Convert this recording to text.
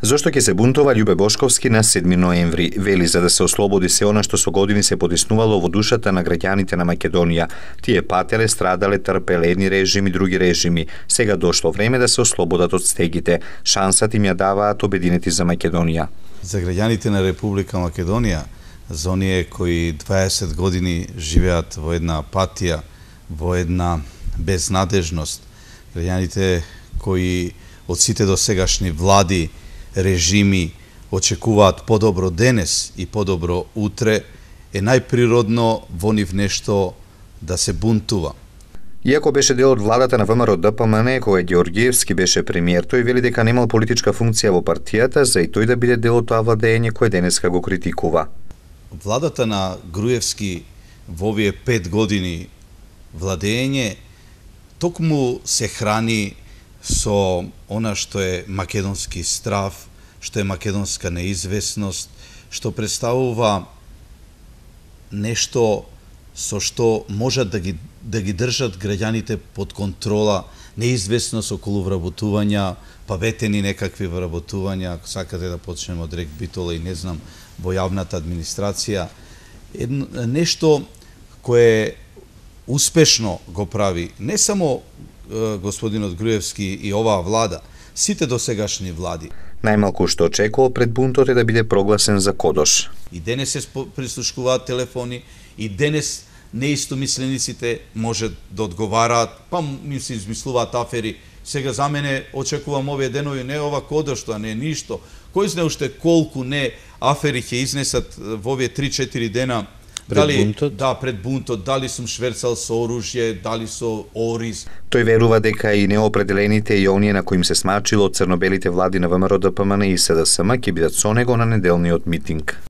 Зошто ќе се бунтува Љубе Бошковски на 7 ноември? Вели за да се ослободи се она што со години се потиснувало во душата на граѓаните на Македонија. Тие пателе, страдале, трпеле едни режими, други режими. Сега дошло време да се ослободат од стегите. Шансат им ја даваат обединети за Македонија. За граѓаните на Република Македонија, за оние кои 20 години живеат во една апатија, во една безнадежност, граѓаните кои од сите досегашни влади режими очекуваат подобро денес и подобро утре, е најприродно во нив нешто да се бунтува. Иако беше дел од владата на ВМРО ДПМН, кога Георгиевски беше премиер, тој вели дека немал политичка функција во партијата, за и тој да биде дел од тоа владење кое денеска го критикува. Владата на Груевски во овие пет години владење токму се храни со она што е македонски страв, што е македонска неизвестност, што представува нешто со што можат да ги да ги држат граѓаните под контрола, неизвестност околу вработувања, паветени некакви вработувања, ако сакате да почнеме од Рек Битола и не знам, во јавната администрација, едно, нешто кое успешно го прави не само господинот Груевски и оваа влада, сите досегашни влади. Најмалку што очекува пред бунтот е да биде прогласен за кодош. И денес се прислушкуваат телефони, и денес неистомислениците може да одговараат, па ми се измислуваат афери. Сега за мене очекувам овие денови не ова кодош, тоа не ништо. Кој знае уште колку не афери ќе изнесат во овие 3-4 дена Пред дали, бунтот? Да, пред бунтот, дали сум шверцал со оружје, дали со ориз. Тој верува дека и неопределените и оние на кои им се смачило од црнобелите влади на ВМРО ДПМН и СДСМ ќе бидат со него на неделниот митинг.